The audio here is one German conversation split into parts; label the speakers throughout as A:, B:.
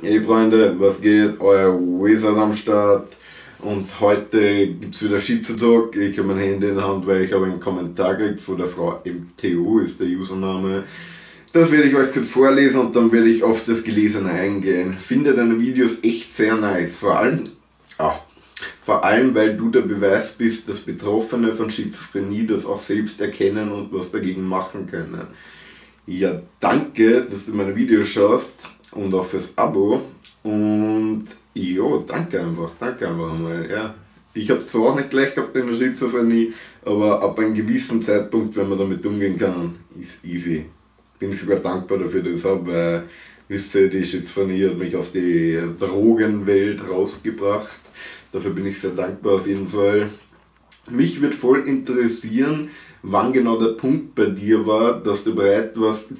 A: Hey Freunde, was geht? Euer Wizard am Start. Und heute gibt es wieder Schizotalk. Ich habe mein Handy in der Hand, weil ich habe einen Kommentar gekriegt von der Frau MTU, ist der Username. Das werde ich euch kurz vorlesen und dann werde ich auf das Gelesene eingehen. Finde deine Videos echt sehr nice. Vor allem, ach, vor allem, weil du der Beweis bist, dass Betroffene von Schizophrenie das auch selbst erkennen und was dagegen machen können. Ja, danke, dass du meine Videos schaust und auch fürs Abo. Und jo, danke einfach, danke einfach einmal. Ja. Ich habe es zwar auch nicht gleich gehabt in der Schizophrenie, aber ab einem gewissen Zeitpunkt, wenn man damit umgehen kann, ist easy. Bin ich sogar dankbar dafür, dass ich habe, weil, wisst ihr, die Schizophrenie hat mich aus der Drogenwelt rausgebracht. Dafür bin ich sehr dankbar auf jeden Fall. Mich wird voll interessieren, wann genau der Punkt bei dir war, dass du bereit warst.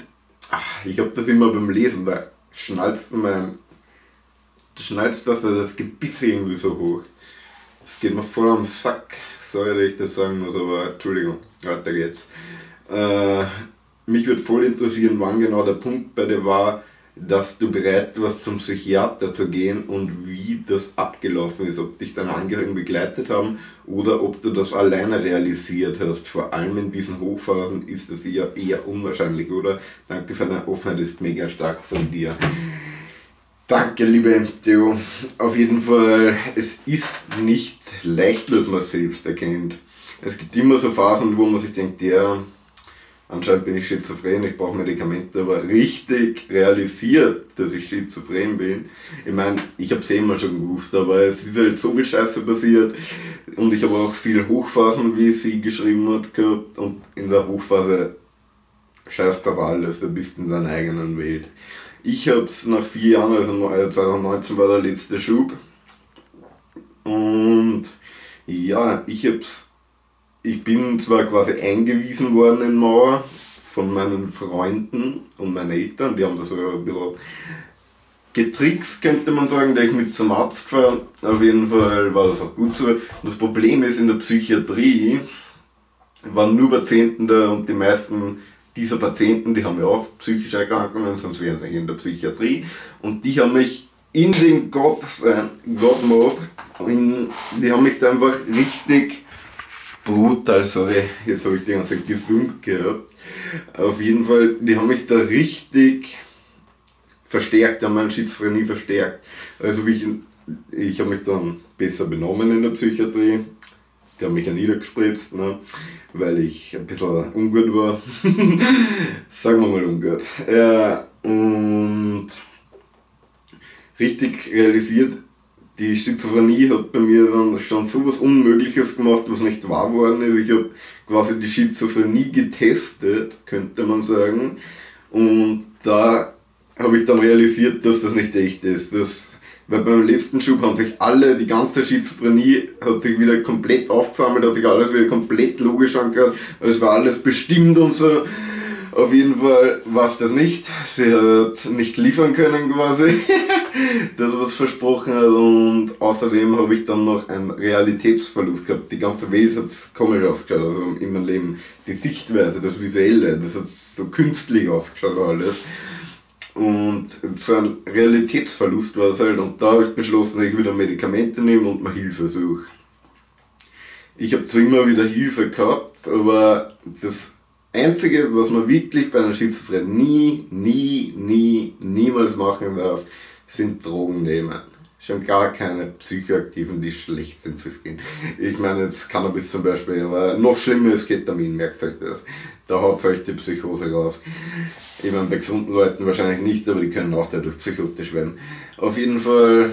A: Ach, ich habe das immer beim Lesen, da schnallst du mein. Du schnallst das, das Gebiss irgendwie so hoch. Das geht mir voll am Sack. Sorry, dass ich das sagen muss, aber Entschuldigung, weiter geht's. Äh, mich würde voll interessieren, wann genau der Punkt bei dir war, dass du bereit warst, zum Psychiater zu gehen und wie das abgelaufen ist, ob dich deine Angehörigen begleitet haben oder ob du das alleine realisiert hast. Vor allem in diesen Hochphasen ist das eher, eher unwahrscheinlich, oder? Danke für deine Offenheit, ist mega stark von dir. Danke, liebe MTO. Auf jeden Fall, es ist nicht leicht, dass man es selbst erkennt. Es gibt immer so Phasen, wo man sich denkt, ja, anscheinend bin ich schizophren, ich brauche Medikamente, aber richtig realisiert, dass ich schizophren bin. Ich meine, ich habe es eh immer schon gewusst, aber es ist halt so viel Scheiße passiert und ich habe auch viel Hochphasen, wie sie geschrieben hat, gehabt und in der Hochphase scheißt auf alles, du bist in deiner eigenen Welt. Ich habe es nach vier Jahren, also 2019 war der letzte Schub und ja, ich habe es ich bin zwar quasi eingewiesen worden in Mauer von meinen Freunden und meinen Eltern, die haben das so ein bisschen getrickst, könnte man sagen, da ich mit zum Arzt gefahren. Auf jeden Fall war das auch gut so. Das Problem ist, in der Psychiatrie waren nur Patienten da und die meisten dieser Patienten, die haben ja auch psychische Erkrankungen, sonst wären sie in der Psychiatrie. Und die haben mich in den Gott, God-Mode, die haben mich da einfach richtig brutal, sorry, jetzt habe ich die ganze Zeit gesund gehabt. Auf jeden Fall, die haben mich da richtig verstärkt, haben meine Schizophrenie verstärkt. Also wie ich, ich habe mich dann besser benommen in der Psychiatrie. Die haben mich ja niedergespritzt, ne, weil ich ein bisschen ungut war. Sagen wir mal ungut. Äh, und richtig realisiert, die Schizophrenie hat bei mir dann schon so was Unmögliches gemacht, was nicht wahr worden ist. Ich habe quasi die Schizophrenie getestet, könnte man sagen. Und da habe ich dann realisiert, dass das nicht echt ist. Das, weil beim letzten Schub haben sich alle, die ganze Schizophrenie hat sich wieder komplett aufgesammelt, hat sich alles wieder komplett logisch angehört. Es war alles bestimmt und so. Auf jeden Fall war es das nicht. Sie hat nicht liefern können quasi, das was versprochen hat und außerdem habe ich dann noch einen Realitätsverlust gehabt. Die ganze Welt hat komisch ausgeschaut, also in meinem Leben. Die Sichtweise, das Visuelle, das hat so künstlich ausgeschaut alles. Und so ein Realitätsverlust war es halt und da habe ich beschlossen, dass ich wieder Medikamente nehme und mal Hilfe suche. Ich habe zwar immer wieder Hilfe gehabt, aber das Einzige, was man wirklich bei einer Schizophrenie nie, nie, niemals machen darf, sind Drogen nehmen. Schon gar keine psychoaktiven, die schlecht sind fürs Kind. Ich meine jetzt Cannabis zum Beispiel, aber noch schlimmer ist Ketamin, merkt euch das. Da haut euch die Psychose raus. Ich meine, bei gesunden Leuten wahrscheinlich nicht, aber die können auch dadurch psychotisch werden. Auf jeden Fall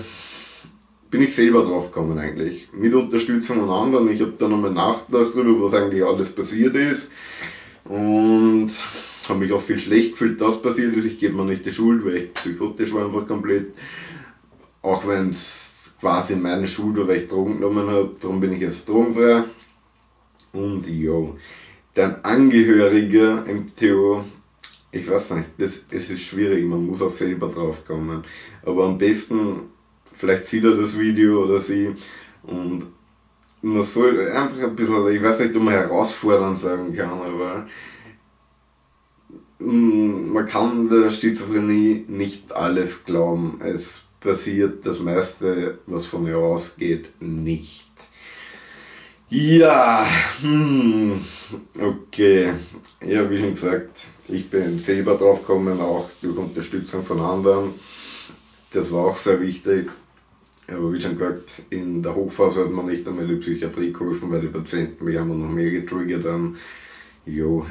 A: bin ich selber drauf gekommen eigentlich. Mit Unterstützung von anderen. Ich habe dann nochmal nachgedacht darüber, was eigentlich alles passiert ist. Und habe mich auch viel schlecht gefühlt, dass passiert ist. Ich gebe mir nicht die Schuld, weil ich psychotisch war einfach komplett. Auch wenn es quasi meine Schuld war, weil ich Drogen genommen habe. Darum bin ich jetzt drogenfrei. Und jo, dein Angehöriger im MTO, ich weiß nicht, das, es ist schwierig, man muss auch selber drauf kommen. Aber am besten, vielleicht sieht er das Video oder sie und man soll einfach ein bisschen, ich weiß nicht, ob man herausfordern sagen kann, aber mm, man kann der Schizophrenie nicht alles glauben. Es passiert das meiste, was von mir ausgeht, nicht. Ja, hm, okay. Ja, wie schon gesagt, ich bin selber drauf gekommen, auch durch Unterstützung von anderen. Das war auch sehr wichtig. Aber wie schon gesagt, in der Hochphase hat man nicht einmal die Psychiatrie geholfen, weil die Patienten mich einmal noch mehr getriggert haben. Jo,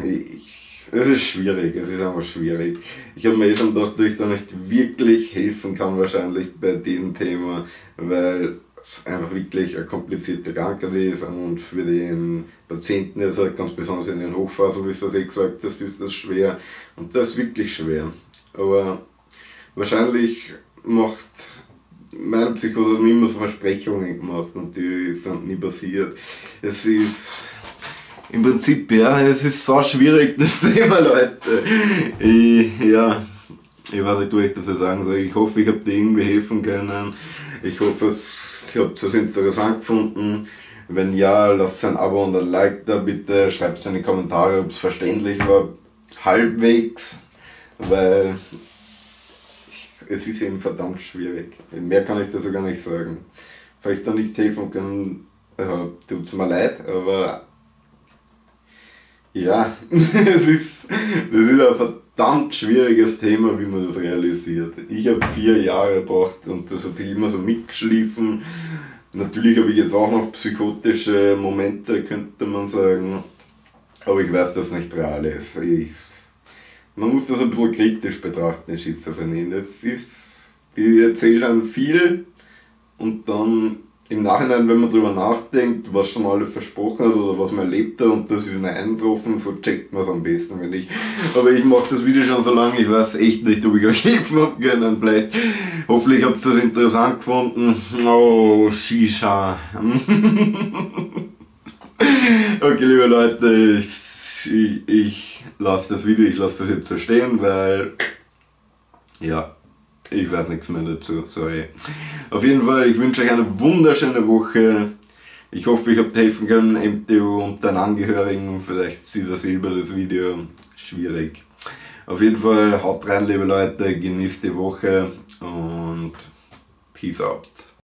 A: es ist schwierig, es ist einfach schwierig. Ich habe mir eh schon gedacht, dass ich da nicht wirklich helfen kann, wahrscheinlich bei dem Thema, weil es einfach wirklich eine komplizierte Krankheit ist und für den Patienten ist halt ganz besonders in den Hochphasen, wie du das eh gesagt hast, ist das schwer und das ist wirklich schwer. Aber wahrscheinlich macht meine Psychose hat mir immer so Versprechungen gemacht und die sind nie passiert. Es ist im Prinzip, ja, es ist so schwierig, das Thema, Leute. Ich, ja, ich weiß nicht, wie ich das so sagen soll. Ich hoffe, ich habe dir irgendwie helfen können. Ich hoffe, ich habe es interessant gefunden. Wenn ja, lasst ein Abo und ein Like da bitte. Schreibt es in die Kommentare, ob es verständlich war. Halbwegs, weil es ist eben verdammt schwierig. Mehr kann ich dazu gar nicht sagen. Vielleicht da nicht helfen können, äh, tut es mir leid, aber ja, es ist, das ist ein verdammt schwieriges Thema, wie man das realisiert. Ich habe vier Jahre gebraucht und das hat sich immer so mitgeschliffen. Natürlich habe ich jetzt auch noch psychotische Momente, könnte man sagen. Aber ich weiß, dass es nicht real ist. Ich, man muss das ein bisschen kritisch betrachten, die Schizophrenie. Das ist, die erzählen viel und dann im Nachhinein, wenn man darüber nachdenkt, was schon alles versprochen hat oder was man erlebt hat und das ist ein eintroffen, so checkt man es am besten, wenn ich. Aber ich mache das Video schon so lange, ich weiß echt nicht, ob ich euch helfen habe können. Vielleicht, hoffentlich habt ihr das interessant gefunden. Oh, Shisha. okay, liebe Leute, ich, ich lasse das Video, ich lasse das jetzt so stehen, weil, ja, ich weiß nichts mehr dazu, sorry. Auf jeden Fall, ich wünsche euch eine wunderschöne Woche. Ich hoffe, ich habe helfen können, MTU und deinen Angehörigen. Vielleicht sieht das selber das Video. Schwierig. Auf jeden Fall, haut rein, liebe Leute, genießt die Woche und Peace out.